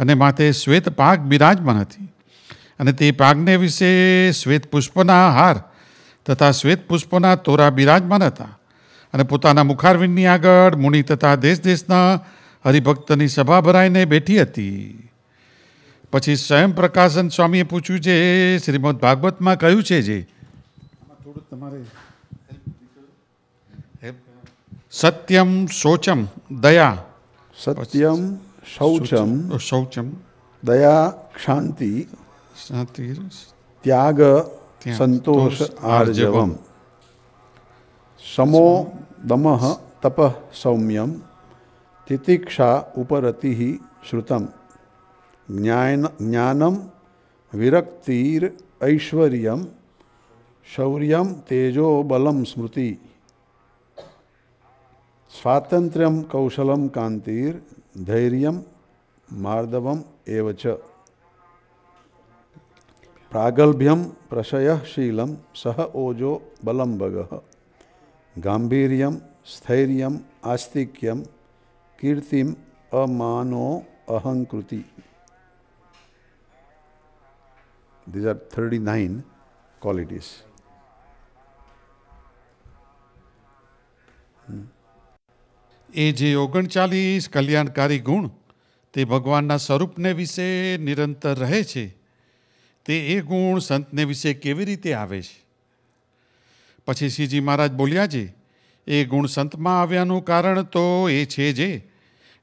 અને માથે શ્વેત પાક બિરાજમાન હતી. અને તે પાગને વિશે શ્વેત પુષ્પના હાર તથા શ્વેત પુષ્પના તોરા બિરાજમાન હતા. અને પોતાના મુખારવિંદની આગળ મુનિ તથા દેશ દેશના હરિભક્તની સભા ભરાઈને બેઠી હતી. પછી સ્વયં પ્રકાશન સ્વામીએ પૂછ્યું છે શ્રીમદ ભાગવતમાં કહ્યું છે જે. થોડું તમારે સત્યમ શોચમ દયા. સત્યમ शौचम शौचम। दया क्षांति त्याग संतोष आर्जवम। समो दम तप सौम्यम। तितिक्षा उपरति श्रुतम। ज्ञान ज्ञानम विरक्तिर ऐश्वर्य शौर्य तेजो बलम स्मृति। स्वातंत्र्यम कौशलम कांतिर धैर्यम કૌશલમ કાંતિર ધૈર્યમ માર્દવમ એવ ચ પ્રાગલ્ભ્યમ પ્રશયશીલમ સહ ઓજો બલમ ભગ ગાંભીર્યમ સ્થૈર્યમ આસ્તિક્યમ કીર્તિમ અમાનો અહંકૃતિ These are 39 qualities. એ જે ઓગણચાલીસ કલ્યાણકારી ગુણ તે ભગવાનના સ્વરૂપને વિશે નિરંતર રહે છે. તે એ ગુણ સંતને વિશે કેવી રીતે આવે છે? પછી શ્રીજી મહારાજ બોલ્યા છે, એ ગુણ સંતમાં આવ્યાનું કારણ તો એ છે જે,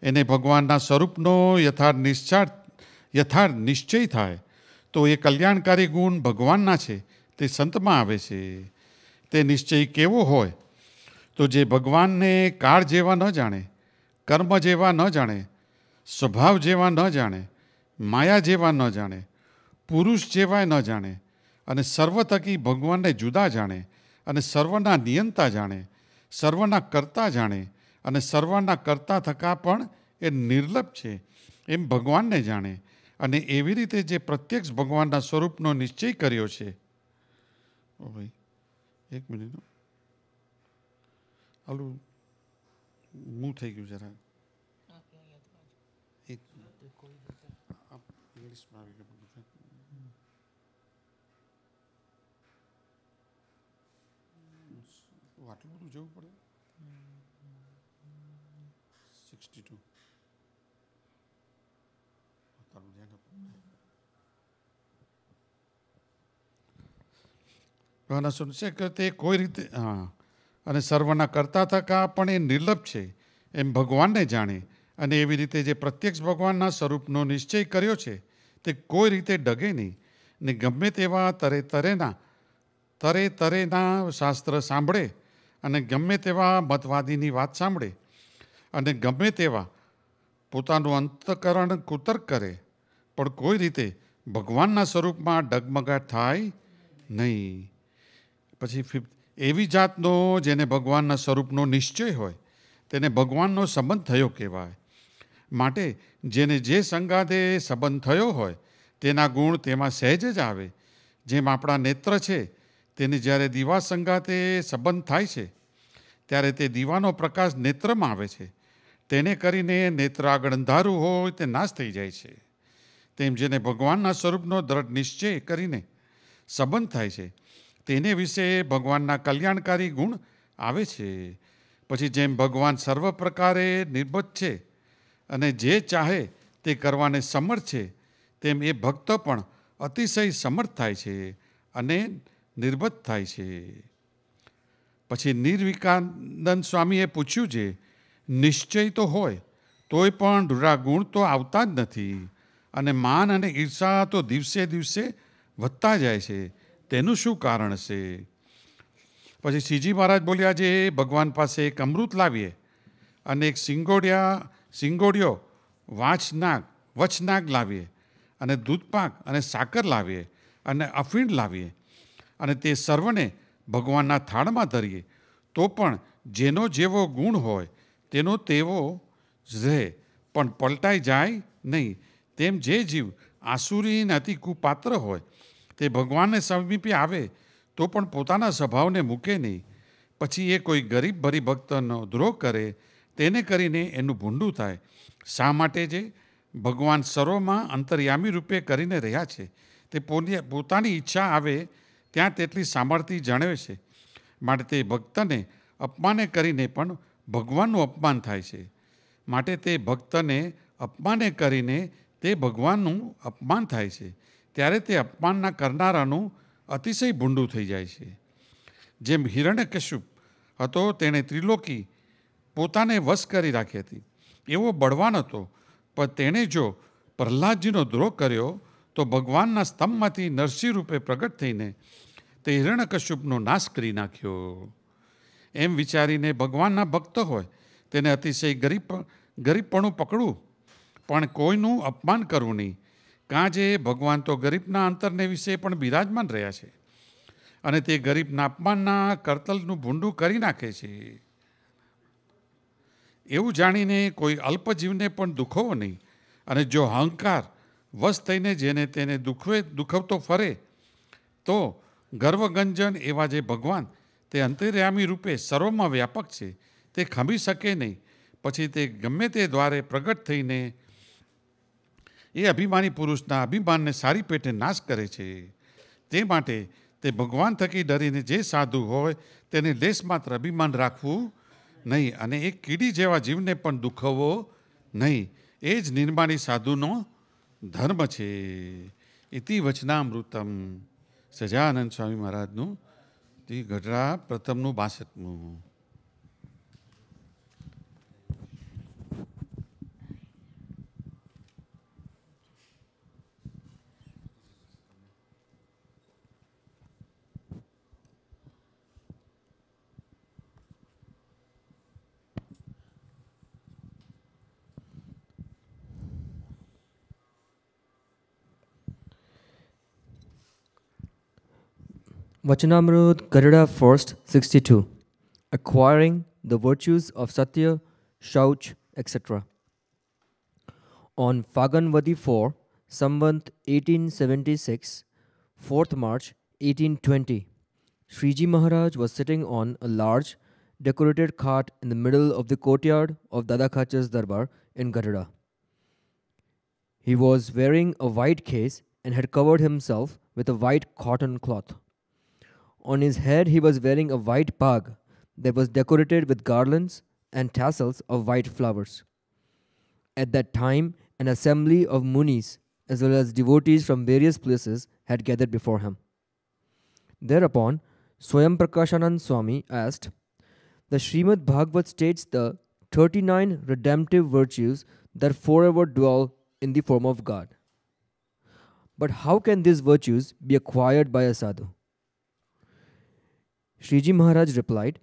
એને ભગવાનના સ્વરૂપનો યથાર્થ નિશ્ચાર યથાર્થ નિશ્ચય થાય, તો એ કલ્યાણકારી ગુણ ભગવાનના છે, તે સંતમાં આવે છે. તે નિશ્ચય કેવો હોય? તો જે ભગવાનને કાળ જેવા ન જાણે, કર્મ જેવા ન જાણે સ્વભાવ જેવા ન જાણે, માયા જેવા ન જાણે, પુરુષ જેવા ન જાણે અને સર્વ થકી ભગવાનને જુદા જાણે અને સર્વના નિયંતા જાણે, સર્વના કરતા જાણે અને સર્વના કરતા થકા પણ એ નિર્લભ છે, એમ ભગવાનને જાણે અને એવી રીતે જે પ્રત્યક્ષ ભગવાનના સ્વરૂપનો નિશ્ચય કર્યો છે ઓ ભાઈ, એક મિનિટ. આલું મૂ થઈ ગયું જરા એક આ ઇંગ્લિશમાં આવી ગયું બધું. ઓ, આટલું બધું જવું પડે? સિક્સટી ટુ તારું ધ્યાન આપો. ભગવાનના કે તે કોઈ રીતે? હા. અને સર્વના કરતા થકા પણ એ નિર્લભ છે, એમ ભગવાનને જાણે. અને એવી રીતે જે પ્રત્યક્ષ ભગવાનના સ્વરૂપનો નિશ્ચય કર્યો છે, તે કોઈ રીતે ડગે નહીં. ને ગમે તેવા તરે તરેના તરે તરેના શાસ્ત્ર સાંભળે અને ગમે તેવા મતવાદીની વાત સાંભળે અને ગમે તેવા પોતાનું અંતકરણ કુતર્ક કરે, પણ કોઈ રીતે ભગવાનના સ્વરૂપમાં ડગમગાટ થાય નહીં. પછી ફિફ્થ, એવી જાતનો જેને ભગવાનના સ્વરૂપનો નિશ્ચય હોય, તેને ભગવાનનો સંબંધ થયો કહેવાય. માટે જેને જે સંગાદે સંબંધ થયો હોય, તેના ગુણ તેમાં સહેજ જ આવે. જેમ આપણા નેત્ર છે તેને જ્યારે દીવા સંગાતે સંબંધ થાય છે, ત્યારે તે દીવાનો પ્રકાશ નેત્રમાં આવે છે. તેને કરીને નેત્ર આગળ અંધારું હોય તે નાશ થઈ જાય છે. તેમ જેને ભગવાનના સ્વરૂપનો દ્રઢ નિશ્ચય કરીને સંબંધ થાય છે, તેને વિશે ભગવાનના કલ્યાણકારી ગુણ આવે છે. પછી જેમ ભગવાન સર્વ પ્રકારે નિર્બધ છે અને જે ચાહે તે કરવાને સમર્થ છે, તેમ એ ભક્ત પણ અતિશય સમર્થ થાય છે અને નિર્બધ થાય છે. પછી નિર્વિકાનંદ સ્વામીએ પૂછ્યું છે, નિશ્ચય તો હોય, તોય પણ રૂરા ગુણ તો આવતા જ નથી. અને માન અને ઈર્ષા તો દિવસે દિવસે વધતા જાય છે. તેનું શું કારણ છે? પછી શ્રીજી મહારાજ બોલ્યા છે ભગવાન પાસે એક અમૃત લાવીએ. અને એક સિંગોડિયા, સિંગોડિયો વાંચનાગ વચનાગ લાવીએ. અને દૂધપાક અને સાકર લાવીએ. અને અફીણ લાવીએ. અને તે સર્વને ભગવાનના થાળમાં ધરીએ, તો પણ જેનો જેવો ગુણ હોય, તેનો તેવો રહે. પણ પલટાઈ જાય નહીં. તેમ જે જીવ આસુરી અતિ કુપાત્ર હોય, તે ભગવાનને સમીપે આવે, તો પણ પોતાના સ્વભાવને મૂકે નહીં. પછી એ કોઈ ગરીબ ભરી ભક્તનો દ્રોહ કરે, તેને કરીને એનું ભૂંડું થાય. શા માટે જે? ભગવાન સર્વમાં અંતર્યામી રૂપે કરીને રહ્યા છે. તે પોતાની ઈચ્છા આવે ત્યાં તેટલી સામર્થ્ય જાણવે છે. માટે તે ભક્તને અપમાને કરીને પણ ભગવાનનું અપમાન થાય છે. માટે તે ભક્તને અપમાને કરીને તે ભગવાનનું અપમાન થાય છે. ત્યારે તે અપમાનના કરનારાનું અતિશય ભૂંડું થઈ જાય છે. જેમ હિરણ્યકશ્યપ હતો, તેણે ત્રિલોકી પોતાને વશ કરી રાખી હતી. એવો બળવાન હતો. પણ તેણે જો પ્રહલાદજીનો દ્રોહ કર્યો તો ભગવાનના સ્તંભમાંથી નરસિંહ રૂપે પ્રગટ થઈને તે હિરણ્યકશ્યપનો નાશ કરી નાખ્યો. એમ વિચારીને ભગવાનના ભક્ત હોય, તેને અતિશય ગરીબ ગરીબપણું પકડવું, પણ કોઈનું અપમાન કરવું નહીં. કાં જે ભગવાન તો ગરીબના અંતરને વિશે પણ બિરાજમાન રહ્યા છે અને તે ગરીબના અપમાનના કરતલનું ભૂંડું કરી નાખે છે. એવું જાણીને કોઈ અલ્પજીવને પણ દુખવો નહીં અને જો અહંકાર વશ થઈને જેને તેને દુખવે, દુખવતો ફરે, તો ગર્વગંજન એવા જે ભગવાન, તે અંતર્યામી રૂપે સર્વમાં વ્યાપક છે. તે ખમી શકે નહીં. પછી તે ગમે તે દ્વારે પ્રગટ થઈને એ અભિમાની પુરુષના અભિમાનને સારી પેટે નાશ કરે છે. તે માટે તે ભગવાન થકી ડરીને જે સાધુ હોય, તેને લેશ માત્ર અભિમાન રાખવું નહીં અને એક કીડી જેવા જીવને પણ દુખવવો નહીં. એ જ નિર્માણી સાધુનો ધર્મ છે. ઇતિ વચનામૃતમ. સજાનંદ સ્વામી મહારાજનું તે Gadhada પ્રથમનું બાસઠમું. Vachanamrut Gadhada first 62 Acquiring the virtues of Satya, Shauch, etc. On Faganvadi 4, Samvat 1876, 4th March 1820, Sriji Maharaj was sitting on a large decorated cart in the middle of the courtyard of Dada Khachar's Darbar in Gadhada. He was wearing a white khes and had covered himself with a white cotton cloth. On his head, he was wearing a white pag that was decorated with garlands and tassels of white flowers. At that time, an assembly of munis, as well as devotees from various places, had gathered before him. Thereupon, Swayam Prakashanand Swami asked, The Srimad Bhagavat states the 39 redemptive virtues that forever dwell in the form of God. But how can these virtues be acquired by a sadhu? Sriji Maharaj replied,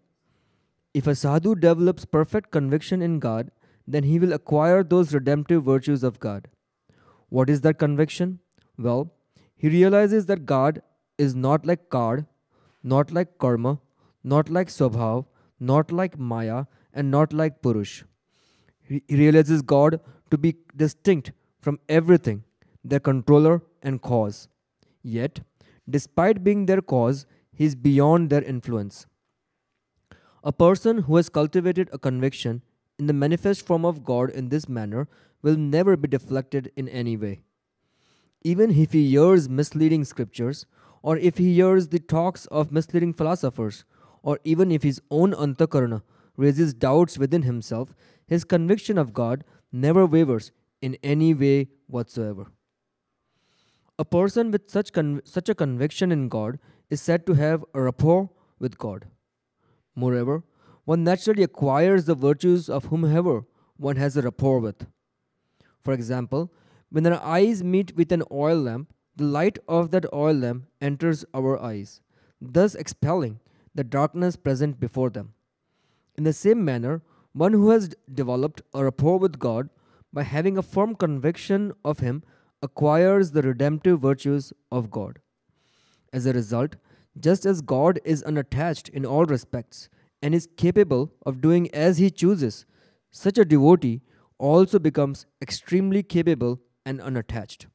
If a sadhu develops perfect conviction in God, then he will acquire those redemptive virtues of God. What is that conviction? Well, he realizes that God is not like Kard, not like Karma, not like Swabhav, not like Maya, and not like Purush. He realizes God to be distinct from everything, their controller and cause. Yet, despite being their cause, is beyond their influence. A person who has cultivated a conviction in the manifest form of God in this manner will never be deflected in any way. Even if he hears misleading scriptures, or if he hears the talks of misleading philosophers, or even if his own antakarana raises doubts within himself, his conviction of God never wavers in any way whatsoever. A person with such, such a conviction in God is said to have a rapport with God. Moreover, one naturally acquires the virtues of whomever one has a rapport with. For example, when our eyes meet with an oil lamp, the light of that oil lamp enters our eyes, thus expelling the darkness present before them. In the same manner, one who has developed a rapport with God by having a firm conviction of Him acquires the redemptive virtues of God. As a result, just as God is unattached in all respects and is capable of doing as He chooses, such a devotee also becomes extremely capable and unattached.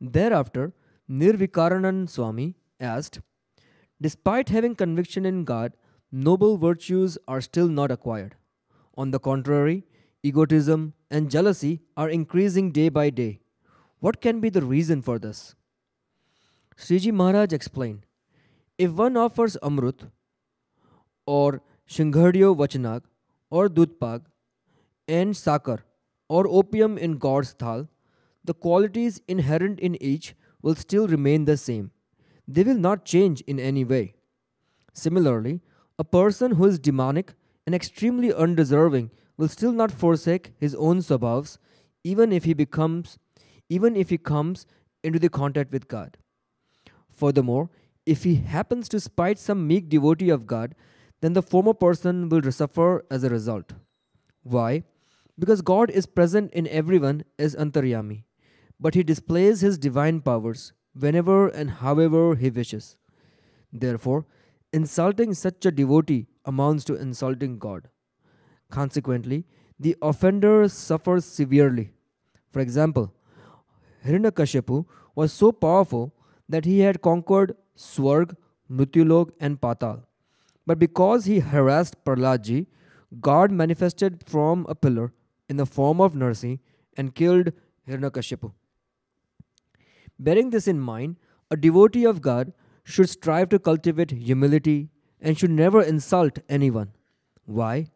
Thereafter, Nirvikaranand Swami asked, Despite having conviction in God, noble virtues are still not acquired. On the contrary, egotism, and jealousy are increasing day by day. What can be the reason for this? Sriji Maharaj explained If one offers Amrut or Shinghardiyo Vachanag or Dudpag and Sakar or opium in God's thal, the qualities inherent in each will still remain the same. They will not change in any way. Similarly, a person who is demonic and extremely undeserving will still not forsake his own swabhavs even if he becomes even if he comes into the contact with God. Furthermore, if he happens to spite some meek devotee of God, then the former person will suffer as a result. Why? Because God is present in everyone as Antaryami, but he displays his divine powers whenever and however he wishes. Therefore, insulting such a devotee amounts to insulting God. Consequently, the offender suffers severely. For example, Hiranyakashipu was so powerful that he had conquered Swarg, Mrityulok, and Patal. But because he harassed Prahladji, God manifested from a pillar in the form of Narsi and killed Hiranyakashipu. Bearing this in mind, a devotee of God should strive to cultivate humility and should never insult anyone. Why?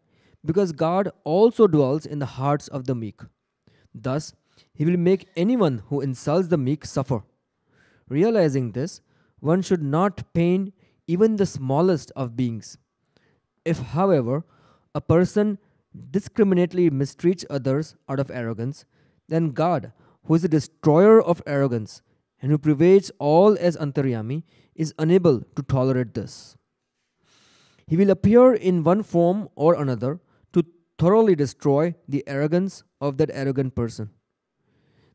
Because God also dwells in the hearts of the meek. Thus, He will make anyone who insults the meek suffer. Realizing this, one should not pain even the smallest of beings. If, however, a person discriminately mistreats others out of arrogance, then God, who is the destroyer of arrogance and who pervades all as Antaryami, is unable to tolerate this. He will appear in one form or another to thoroughly destroy the arrogance of that arrogant person.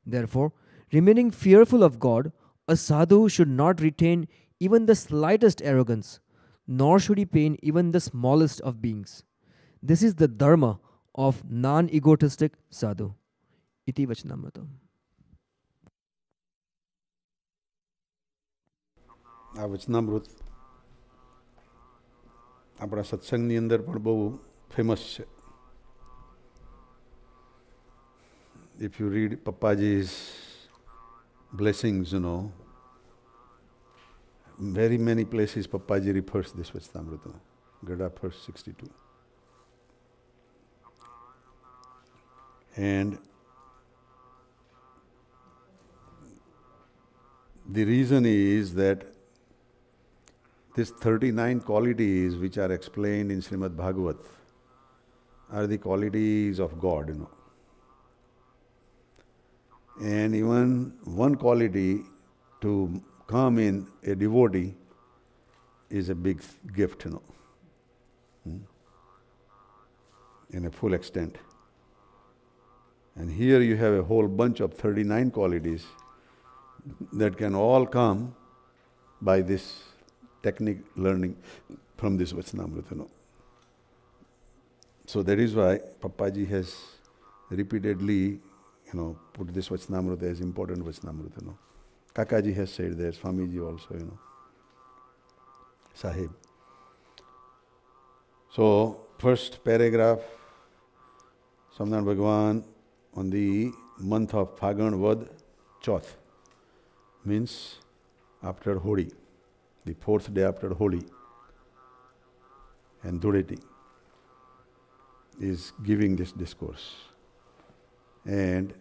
Therefore, remaining fearful of God, a sadhu should not retain even the slightest arrogance, nor should he pain even the smallest of beings. This is the dharma of non egotistic sadhu. Iti Vachanamrita. આ વચનામૃત આપણા સત્સંગની અંદર પણ બહુ famous છે if you read Papaji's blessings, you know, very many places Papaji refers this Vachanamrita, Gada first 62. And the reason is that these 39 qualities which are explained in Srimad Bhagavat are the qualities of God, you know. And even one quality to come in a devotee is a big gift, you know, hmm? in a full extent. And here you have a whole bunch of 39 qualities that can all come by this technique learning from this Vachanamrita. You know. So that is why Papaji has repeatedly you know, put this Vachanamrita as important Vachanamrita, you know. Kakaji has said that, Swamiji also, you know. Sahib. So, first paragraph, Samnan Bhagwan on the month of Phagan Vad Choth means after Holi, the fourth day after Holi, and Dhuleti is giving this discourse. And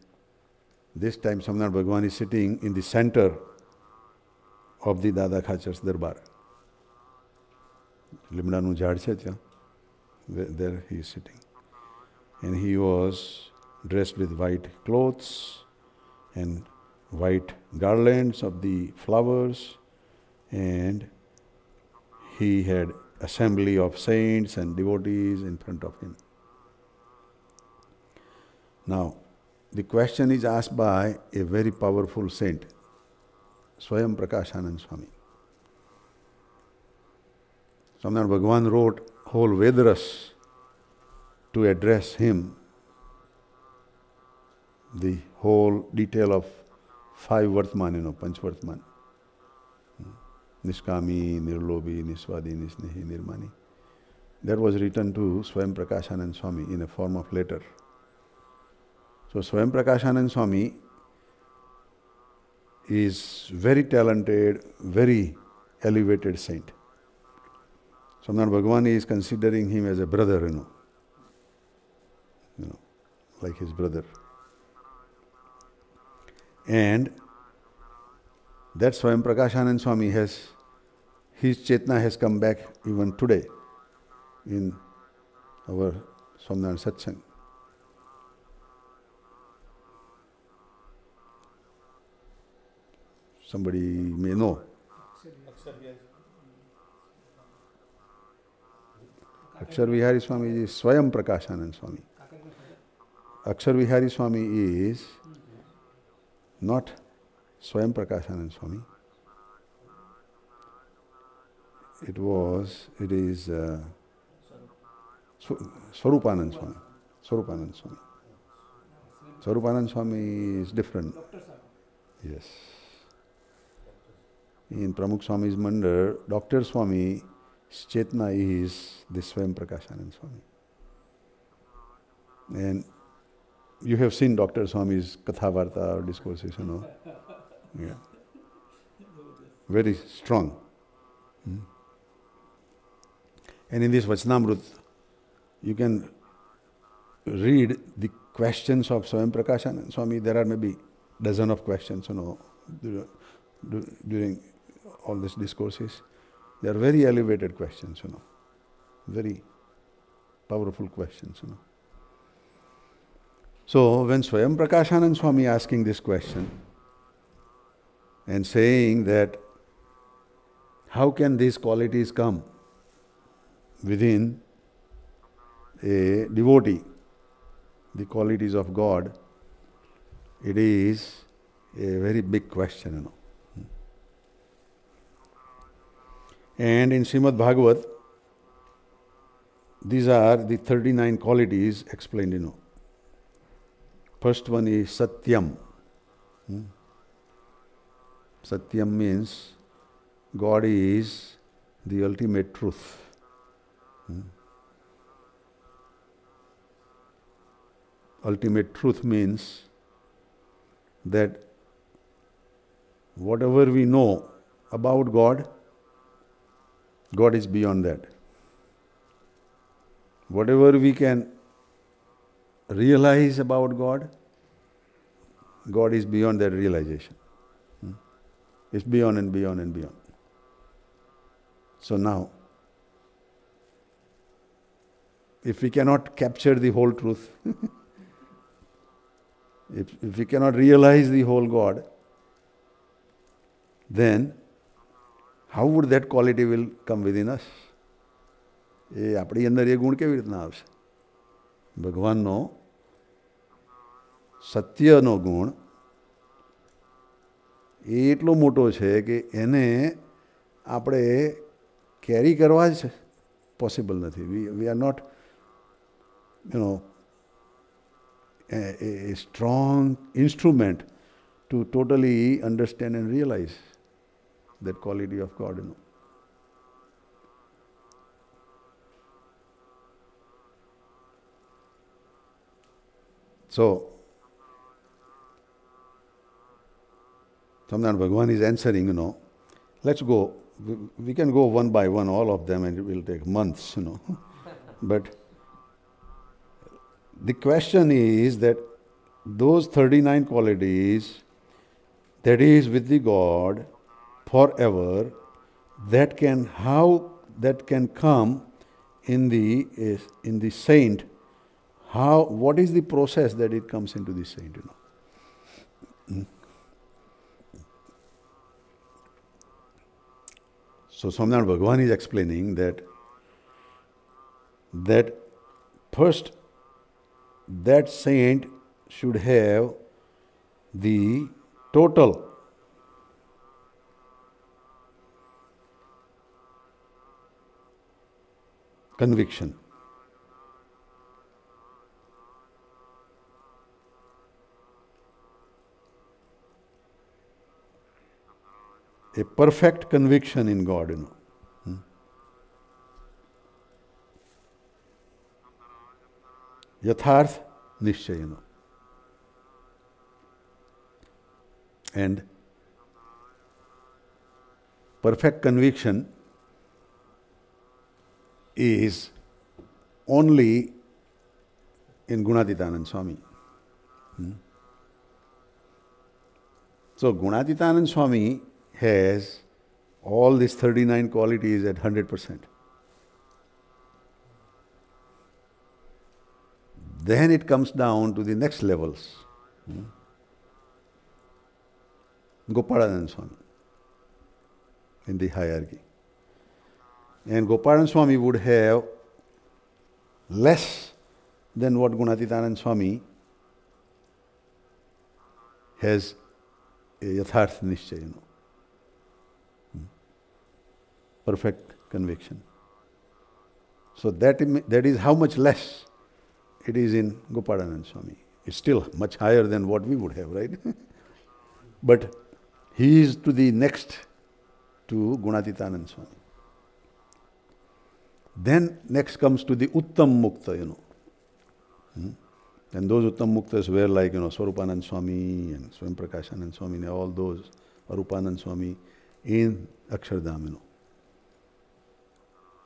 this time Samnar Bhagwan is sitting in the center of the Dada Khacher's Darbar. લીમડાનું ઝાડ છે ત્યાં there he is sitting. And he was dressed with white clothes and white garlands of the flowers and he had assembly of saints and devotees in front of him. Now, the question is asked by a very powerful saint, Swayam Prakashanand Swami. Swaminarayan Bhagavan wrote whole Vedras to address him, the whole detail of five Vartman, you know, Panchvartman. Niskami, Nirlobi, Niswadi, Nisnehi, Nirmani. That was written to Swayam Prakashanand Swami in a form of letter. So Swayam Prakashanand Swami is very talented, very elevated saint. Swaminarayan Bhagavan is considering him as a brother, you know. You know, like his brother. And that Swayam Prakashanand Swami has, his Chetna has come back even today in our Swaminarayan Satsang. Somebody may know. Akshar Vihari Swami is Swayam Prakashanand Swami. Akshar Vihari Swami is not Swayam Prakashanand Swami. It was, it is uh, Swarupanand Swami. Swarupanand Swami. Swarupanand Swami is different. Yes. In Pramukh Swami's mandar, Dr. Swami Chetna is the Swayam Prakashanand Swami. And you have seen Dr. Swami's Kathavarta or discourses, you know. Yeah. Very strong. Hmm? And in this Vachanamrut, you can read the questions of Swayam Prakashanand Swami. There are maybe dozen of questions, you know, during all these discourses. They are very elevated questions, you know, very powerful questions, you know. So when Swayam Prakashanand Swami asking this question and saying that how can these qualities come within a devotee, the qualities of God, it is a very big question, you know. And in Srimad Bhagavat, these are the 39 qualities explained, you know. First one is Satyam. Hmm? Satyam means God is the ultimate truth. Hmm? Ultimate truth means that whatever we know about God, God is beyond that. Whatever we can realize about God, God is beyond that realization. Hmm? It's beyond and beyond and beyond. So now, if we cannot capture the whole truth, if, if we cannot realize the whole God, then how would that quality will come within us? એ આપણી અંદર એ ગુણ કેવી રીતના આવશે ભગવાનનો સત્યનો ગુણ એ એટલો મોટો છે કે એને આપણે કેરી કરવા જ પોસિબલ નથી we we are not you no a, strong instrument to totally understand and realize that quality of God. You know. So, Swaminarayan Bhagavan is answering, you know, let's go, we can go one by one, all of them, and it will take months, you know. but the question is that those 39 qualities, that is with the God, forever that can how that can come in the in the saint. How what is the process that it comes into the saint you know? So Swaminarayan Bhagavan is explaining that that first that saint should have the total conviction. A perfect conviction in God, you know. Hmm? Yatharth Nishchay, you know. And perfect conviction is only in Gunatitanand Swami. Hmm? So Gunatitanand Swami has all these 39 qualities at 100%. Then it comes down to the next levels. Hmm? Swami in the hierarchy. And Gopalanand Swami would have less than what Gunatitanand Swami has a yatharth nishchay, you know. Hmm. Perfect conviction. So that, that is how much less it is in Gopalanand Swami. It's still much higher than what we would have, right? but he is to the next to Gunatitanand Swami. Then next comes to the Uttam Mukta, you know. Hmm? And those Uttam Muktas were like, you know, Swarupanand Swami and Swayam Prakashanand Swami, all those, Arupanand Swami in Akshardham, you know.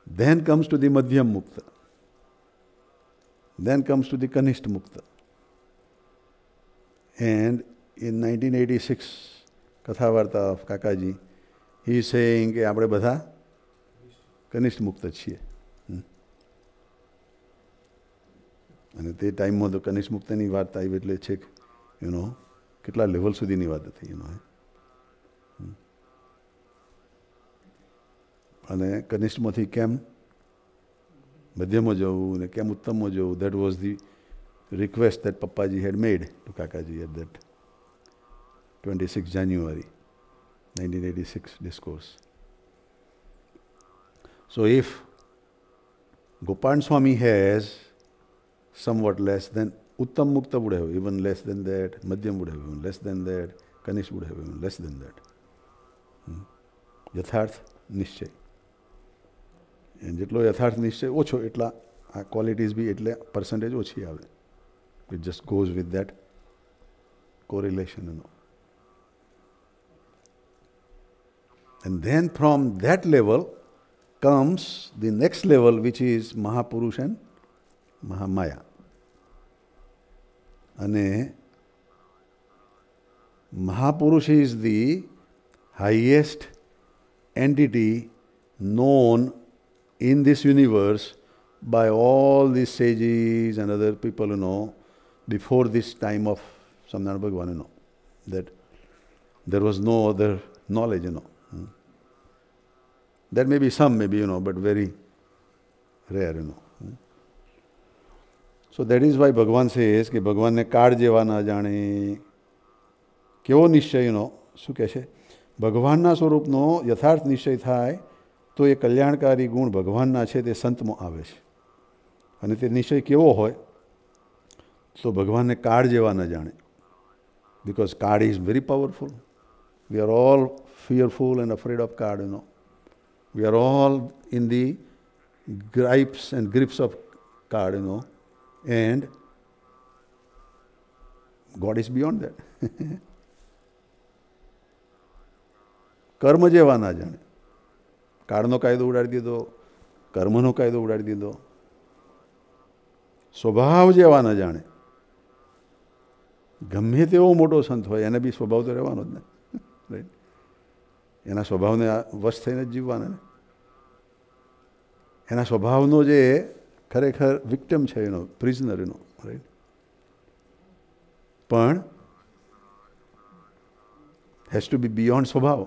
Then comes to the Madhyam Mukta. Then comes to the Kanishta Mukta. And in 1986, Kathavarta of Kakaji, he is saying, આપણે બધા કનિષ્ઠ અને તે ટાઈમમાં તો કનિષ્ઠ મુક્તની વાત આવી એટલે છેક યુનો કેટલા લેવલ સુધીની વાત હતી એનો અને કનિષ્ઠમાંથી કેમ મધ્યમાં જવું ને કેમ ઉત્તમમાં જવું? That was the request that Pappaji had made to Kakaji at that twenty six January nineteen eighty six discourse so if Gopan Swami has somewhat less, then Uttam Mukta would have even less than that, Madhyam would have even less than that, Kanish would have even less than that. Hmm? યથાર્થ નિશ્ચય જેટલો યથાર્થ નિશ્ચય ઓછો એટલા આ qualities બી એટલે percentage ઓછી આવે it just goes with that correlation એનો And then from that level comes the next level, which is Mahapurush and Mahamaya. And Mahapurush is the highest entity known in this universe by all these sages and other people, you know, before this time of Samnana Bhagavan, you know, that there was no other knowledge, you know. Hmm. There may be some, maybe, you know, but very rare, you know. So that is why ભગવાન says કે ભગવાનને કાળ જેવા ના જાણે કેવો નિશ્ચયનો શું કહે છે ભગવાનના સ્વરૂપનો યથાર્થ નિશ્ચય થાય તો એ કલ્યાણકારી ગુણ ભગવાનના છે તે સંતમાં આવે છે અને તે નિશ્ચય કેવો હોય તો ભગવાનને કાળ જેવા ન જાણે because card is very powerful we are all fearful and afraid of card no we are all in the gripes and grips of card know, and God is beyond that. કર્મ જેવા ના જાણે કાળનો કાયદો ઉડાડી દીધો કર્મનો કાયદો ઉડાડી દીધો સ્વભાવ જેવા ના જાણે ગમે તેવો મોટો સંત હોય એને બી સ્વભાવ તો રહેવાનો જ ને રાઈટ એના સ્વભાવને વશ થઈને જ જીવવાના ને એના સ્વભાવનો જે ખરેખર વિક્ટમ છે એનો પ્રિઝનર એનો રાઈટ પણ હેઝ ટુ બી બિયોન્ડ સ્વભાવ.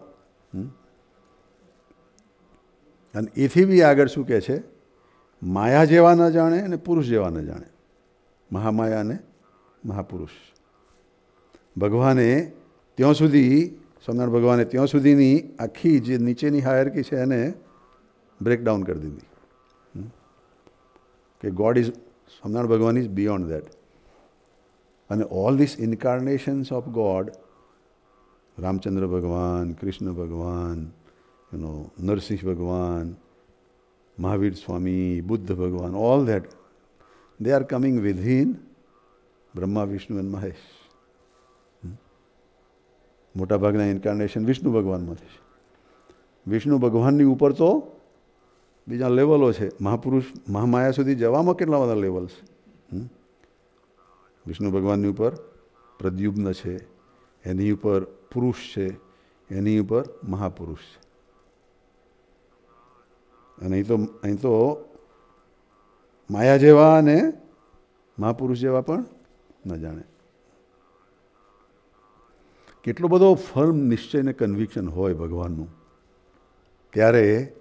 અને એથી બી આગળ શું કહે છે? માયા જેવા ન જાણે અને પુરુષ જેવા ન જાણે. મહામાયા અને મહાપુરુષ. ભગવાને ત્યાં સુધી સ્વામિનારાયણ ભગવાને ત્યાં સુધીની આખી જે નીચેની હાયરકી છે એને બ્રેકડાઉન કરી દીધી. કે ગોડ ઇઝ સ્વામિનારાયણ ભગવાન ઇઝ બિયોન્ડ દેટ અને all this ઇન્કાર્નેશન્સ of God Ramchandra ભગવાન કૃષ્ણ ભગવાન યુ નો નરસિંહ ભગવાન મહાવીર સ્વામી બુદ્ધ ભગવાન all that they are coming within Brahma, Vishnu, and Mahesh. મોટાભાગના ઇન્કાર્નેશન વિષ્ણુ ભગવાનમાંથી છે વિષ્ણુ ભગવાનની ઉપર તો બીજા લેવલો છે. મહાપુરુષ, મહામાયા સુધી જવામાં કેટલા બધા લેવલ છે? વિષ્ણુ ભગવાનની ઉપર પ્રદ્યુમ્ન છે. એની ઉપર પુરુષ છે. એની ઉપર મહાપુરુષ છે. અને અહીં તો અહીં તો માયા જેવા અને મહાપુરુષ જેવા પણ ન જાણે. કેટલો બધો ફર્મ નિશ્ચય ને કન્વિક્શન હોય ભગવાનનું. ત્યારે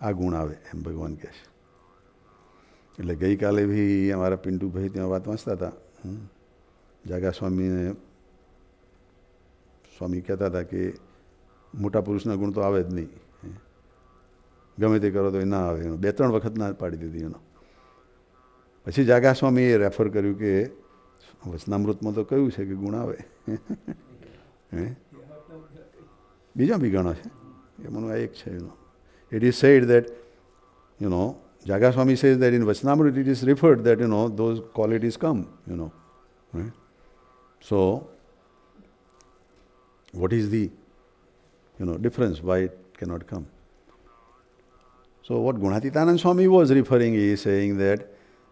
આ ગુણ આવે એમ ભગવાન કહે છે. એટલે ગઈકાલે બી અમારા પિન્ટુભાઈ ત્યાં વાત વાંચતા હતા. જાગા સ્વામીને સ્વામી કહેતા હતા કે મોટા પુરુષના ગુણ તો આવે જ નહીં. ગમે તે કરો તો એ ના આવે. એનો બે ત્રણ વખત ના પાડી દીધી એનો. પછી જાગા સ્વામીએ રેફર કર્યું કે વચનામૃતમાં તો કહ્યું છે કે ગુણ આવે? હે? બીજા બી ઘણા છે. એમાંનું આ એક છે યુનો it is said that, you know, Jagaswami says that in Vachanamrita it is referred that, you know, those qualities come, you know. Right? So, what is the, you know, difference? Why it cannot come? So, what Gunatitanand Swami was referring is saying that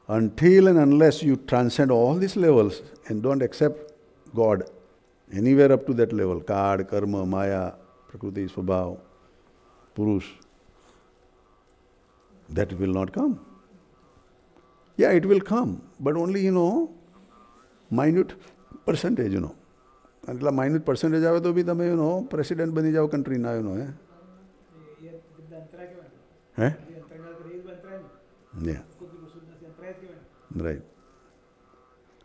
until and unless you transcend all these levels and don't accept God anywhere up to that level, Kad, Karma, Maya, Prakriti, Swabhav, Purush, that will not come yeah it will come but only you know minute percentage you know એટલા minute percentage આવે તો બી તમે યુનો president બની જાઓ કન્ટ્રીના યુનો હે હે Yeah. Right.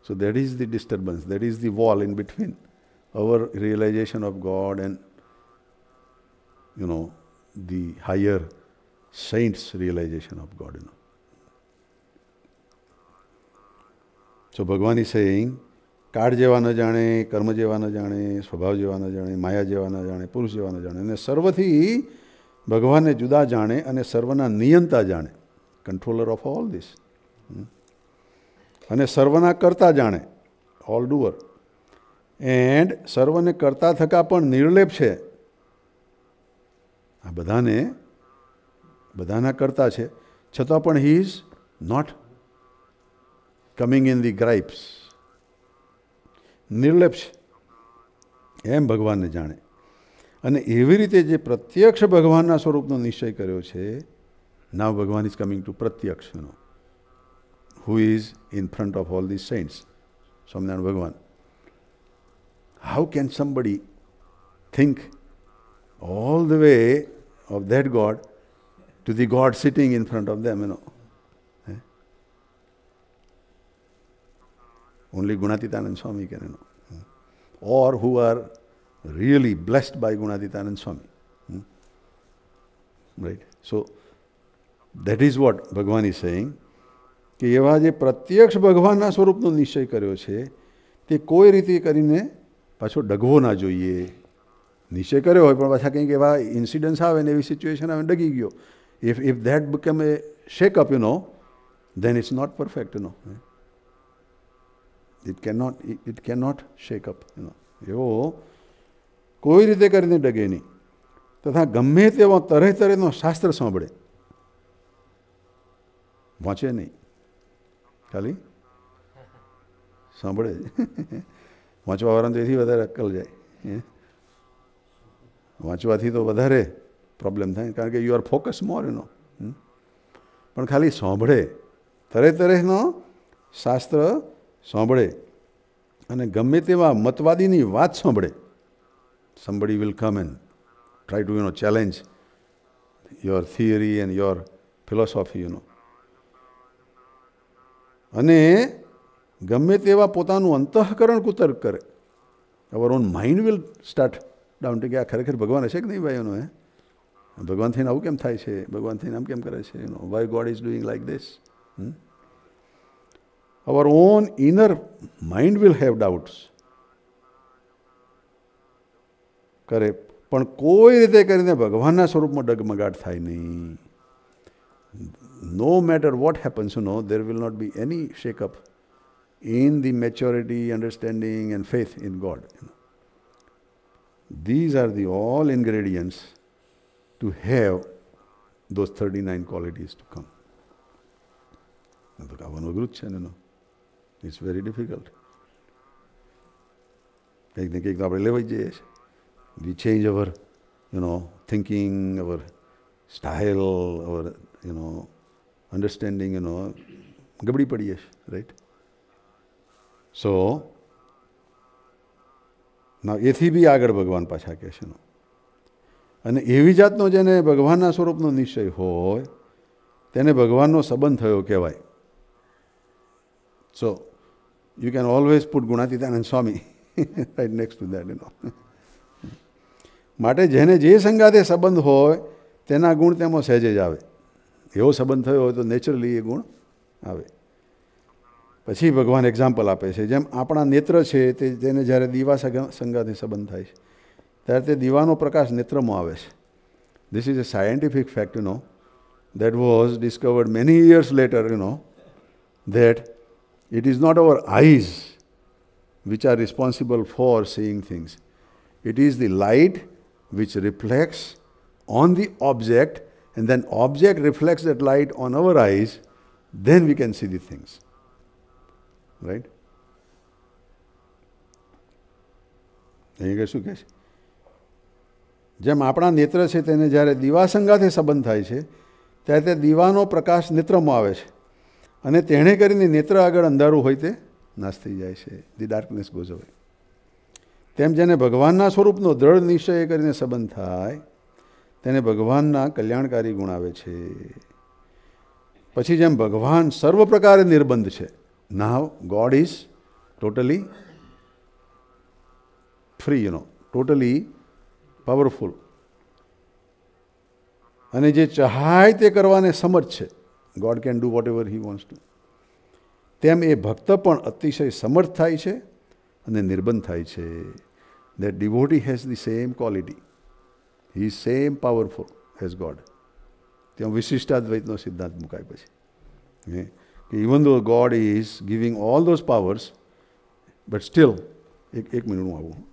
So that is the disturbance, that is the wall in between our realization of God and you know the higher saints' realization of God. You know. So Bhagavan કાળ જેવા ન જાણે કર્મ જેવા ન જાણે સ્વભાવ જેવા ન જાણે માયા જેવા ન જાણે પુરુષ જેવા ન જાણે અને સર્વથી ભગવાનને જુદા જાણે અને સર્વના નિયંતા જાણે કંટ્રોલર ઓફ ઓલ ધીસ અને સર્વના કરતા જાણે ઓલ ડુઅર એન્ડ સર્વને કરતા થકા પણ નિર્લેપ છે આ બધાને બધાના કરતા છે. છતાં પણ he is not coming in the gripes નિર્લેપ એમ ભગવાનને જાણે. અને એવી રીતે જે પ્રત્યક્ષ ભગવાનના સ્વરૂપનો નિશ્ચય કર્યો છે now Bhagwan is coming to પ્રત્યક્ષનો. Who is in front of all the saints Swaminarayan ભગવાન. How can somebody think all the way of that God to the God sitting in front of them, you know? Eh? Only Gunatitanand Swami can, you know. Eh? Or who are really blessed by Gunatitanand Swami. Hmm? Right? So, that is what Bhagavan is saying. કે એવા જે પ્રત્યક્ષ ભગવાનના સ્વરૂપનો નિશ્ચય કર્યો છે તે કોઈ રીતે કરીને પાછો ડગવો ના જોઈએ નિશ્ચય કર્યો હોય પણ પાછા કંઈક એવા ઇન્સિડન્ટ્સ આવે ને એવી સિચ્યુએશન આવે ડગી ગયો If if that become a shakeup you know then it's not perfect, you know. It cannot, it, it cannot shake up, you know. એવો કોઈ રીતે કરીને ડગે નહીં તથા ગમે તેવો તરહ તરહનો શાસ્ત્ર સાંભળે વાંચે નહીં ખાલી સાંભળે જ વાંચવાવાળાને તો એથી વધારે અક્કલ જાય વાંચવાથી તો વધારે પ્રોબ્લેમ થાય કારણ કે you are focus more you know પણ ખાલી સાંભળે તરે તરેનો શાસ્ત્ર સાંભળે અને ગમે તેવા મતવાદીની વાત સાંભળે somebody will come and try to you know challenge your theory and your philosophy you know અને ગમે તેવા પોતાનું અંતઃકરણ કુતર્ક કરે our own mind will start down to કે આ ખરેખર ભગવાન હશે કે નહીં ભાઈ એનો હે ભગવાન થઈને આવું કેમ થાય છે ભગવાન થઈને આમ કેમ કરે છે no why God is doing like this our own inner mind will have doubts કરે પણ કોઈ રીતે કરીને ભગવાનના સ્વરૂપમાં ડગમગાટ થાય નહીં no matter what happens no there will not be any shakeup in the maturity understanding and faith in God these are the all ingredients to have those 39 qualities to come. તો ગાવાનું અઘરું જ છે ને એનો ઇટ્સ વેરી ડિફિકલ્ટ કંઈક ને કંઈક તો આપણે લેવાઈ જઈએ છીએ વી change hour you know thinking hour style hour you know understanding you know ગબડી પડીએ છીએ રાઈટ સો ના એથી બી આગળ ભગવાન પાછા કહે છે અને એવી જાતનો જેને ભગવાનના સ્વરૂપનો નિશ્ચય હોય, તેને ભગવાનનો સંબંધ થયો કહેવાય. So you can always put Gunatitanand Swami right next to that no માટે જેને જે સંગાતે સંબંધ હોય, તેના ગુણ તેમાં સહેજે જ આવે. એવો સંબંધ થયો હોય તો નેચરલી એ ગુણ આવે. પછી ભગવાન એક્ઝામ્પલ આપે છે. જેમ આપણા નેત્ર છે તે તેને જ્યારે દીવા સંગાતે સંબંધ થાય છે. ત્યારે તે દીવાનો પ્રકાશ નેત્રમાં આવે છે this is a scientific fact you know that was discovered many years later, you know, that it is not our eyes which are responsible for seeing things. It is the light which reflects on the object, and then object reflects that light on our eyes, then we can see the things. Right? અહીં શું કહે છે જેમ આપણા નેત્ર છે તેને જ્યારે દિવાસંગાથી સંબંધ થાય છે, ત્યારે તે દીવાનો પ્રકાશ નેત્રમાં આવે છે. અને તેણે કરીને નેત્ર આગળ અંધારું હોય તે નાશ થઈ જાય છે. ધી ડાર્કનેસ ગોઝ અવે તેમ જેને ભગવાનના સ્વરૂપનો દ્રઢ નિશ્ચય કરીને સંબંધ થાય, તેને ભગવાનના કલ્યાણકારી ગુણ આવે છે. પછી જેમ ભગવાન સર્વ પ્રકારે નિર્બંધ છે now God is totally free you totally powerful અને જે ચાહાય તે કરવાને સમર્થ છે. God can do whatever he wants to તેમ એ ભક્ત પણ અતિશય સમર્થ થાય છે અને નિર્બંધ થાય છે that devotee has the same quality he same powerful has God ત્યાં વિશિષ્ટાદ્વૈતનો સિદ્ધાંત મુકાય પછી. કે even though God is giving all those powers but still એક એક મિનિટ હું આવું.